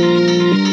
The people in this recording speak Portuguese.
Música